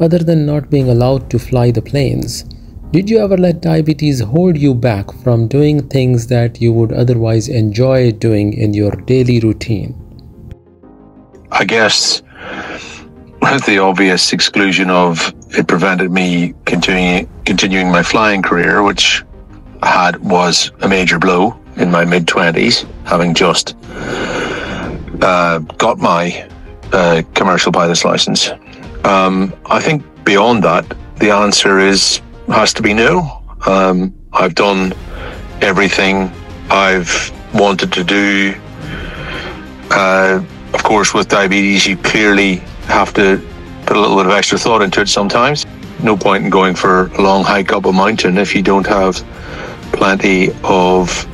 other than not being allowed to fly the planes, did you ever let diabetes hold you back from doing things that you would otherwise enjoy doing in your daily routine? I guess the obvious exclusion of it prevented me continuing continuing my flying career, which had was a major blow in my mid twenties, having just uh, got my uh, commercial pilot's license. Um, I think beyond that, the answer is has to be no. Um, I've done everything I've wanted to do. Uh, of course, with diabetes, you clearly have to put a little bit of extra thought into it sometimes. No point in going for a long hike up a mountain if you don't have plenty of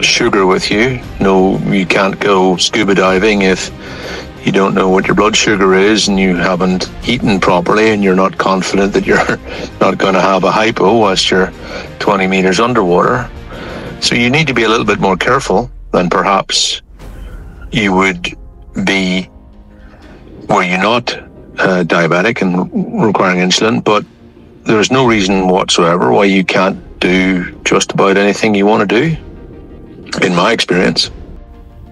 sugar with you. No, you can't go scuba diving if you don't know what your blood sugar is and you haven't eaten properly and you're not confident that you're not going to have a hypo whilst you're 20 meters underwater. So you need to be a little bit more careful than perhaps you would be were you not uh, diabetic and requiring insulin, but there's no reason whatsoever why you can't do just about anything you want to do, in my experience.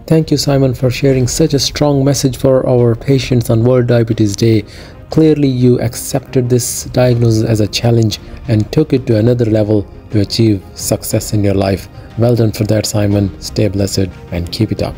Thank you, Simon, for sharing such a strong message for our patients on World Diabetes Day. Clearly, you accepted this diagnosis as a challenge and took it to another level to achieve success in your life. Well done for that, Simon. Stay blessed and keep it up.